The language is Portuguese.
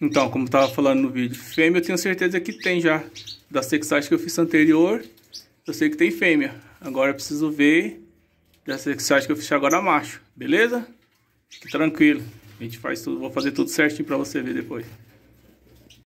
Então, como eu tava falando no vídeo, fêmea eu tenho certeza que tem já. Da sexagem que eu fiz anterior, eu sei que tem fêmea. Agora eu preciso ver da sexagem que eu fiz agora macho, beleza? Fique tranquilo. A gente faz tudo, vou fazer tudo certinho para você ver depois.